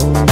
Bye.